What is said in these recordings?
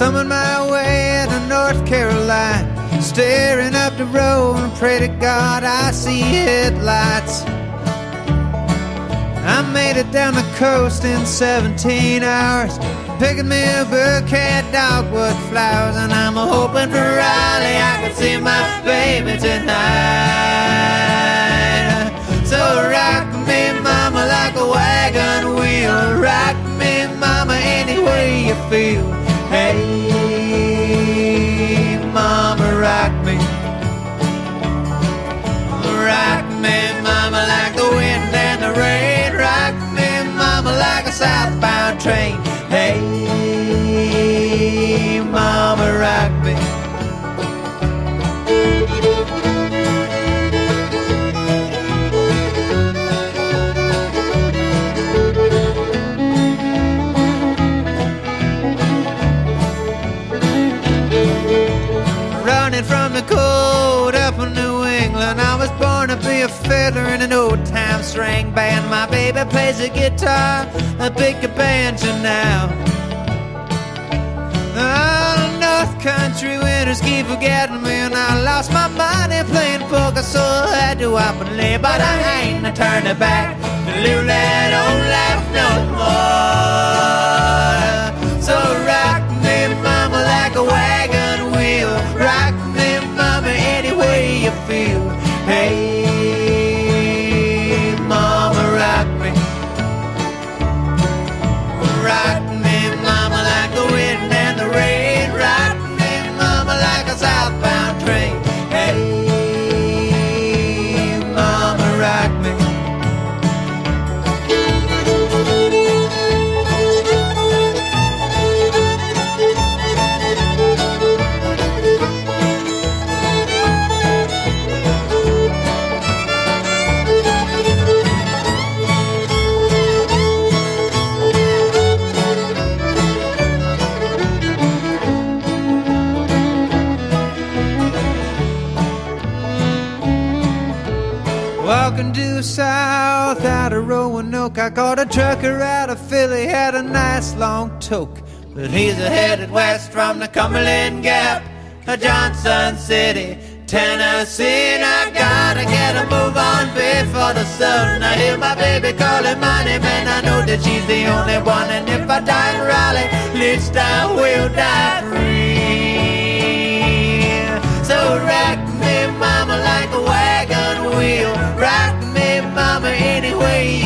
thumbing my way to North Carolina, staring up the road and pray to God I see headlights. I made it down the coast in 17 hours, picking me a bouquet of dogwood flowers, and I'm hoping for Raleigh I can see my baby tonight. So rock me, mama, like a wagon wheel. Rock me, mama, any way you feel. Train. Hey, mama, rock me. running from the cold up in New England. I was born to be a fiddler in an old string band. My baby plays a guitar, a a banjo now. Oh, North Country winters keep forgetting me, and I lost my money playing poker, so I had to up and lay. But I ain't a turning back to live old life no more. Walking due south out of Roanoke, I caught a trucker out of Philly, had a nice long toke. But he's headed west from the Cumberland Gap, to Johnson City, Tennessee. And I gotta get a move on before the sun. I hear my baby calling my name, and I know that she's the only one. And if I die in Raleigh, at least I will die free.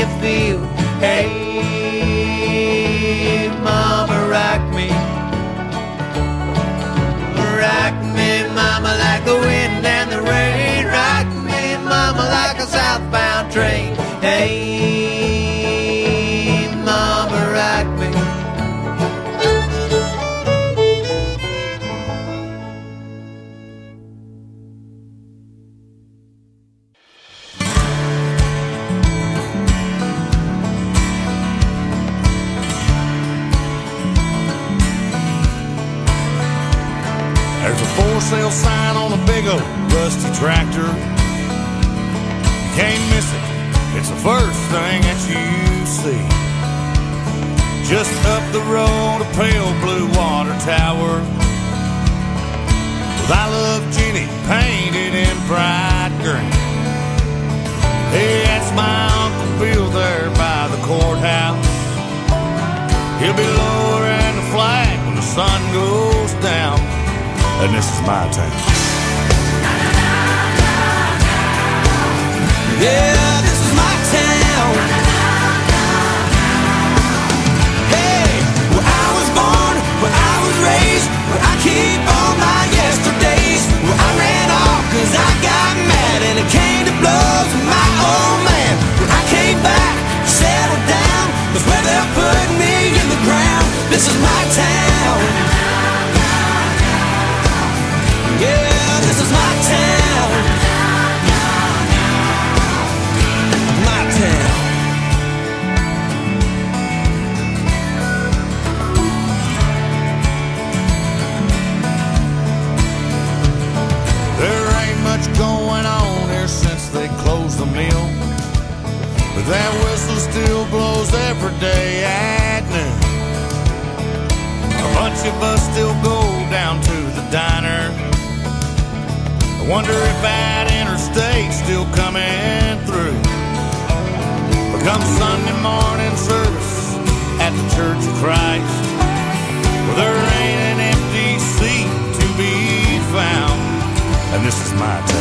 You feel. Hey, mama, rock me. Rock me, mama, like the wind and the rain. Rock me, mama, like a southbound train. Hey, There's a for sale sign on a big old rusty tractor. You can't miss it. It's the first thing that you see. Just up the road, a pale blue water tower. With I love Jenny painted in bright green. Hey, that's my Uncle Bill there by the courthouse. He'll be lowering the flag when the sun goes. And this is my town. Yeah, the mill. But that whistle still blows every day at noon. A bunch of us still go down to the diner. I wonder if that interstate's still coming through. But come Sunday morning service at the Church of Christ, well, there ain't an empty seat to be found. And this is my town.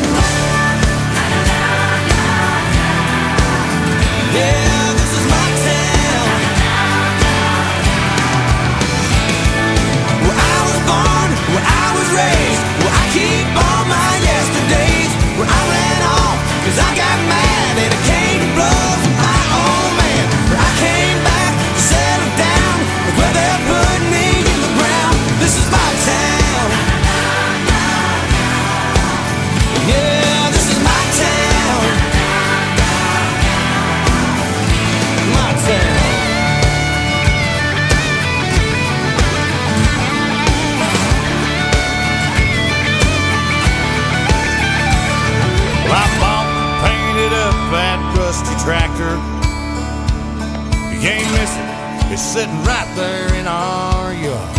Sitting right there in our yard.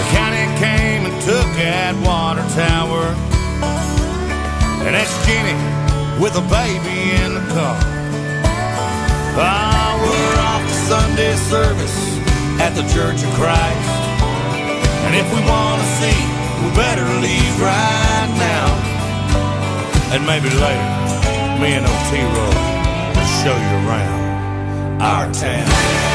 The county came and took that water tower. And that's Jenny with a baby in the car. Ah, we're off to Sunday service at the Church of Christ. And if we want to see, we better leave right now. And maybe later, me and OT Roll will show you around our town.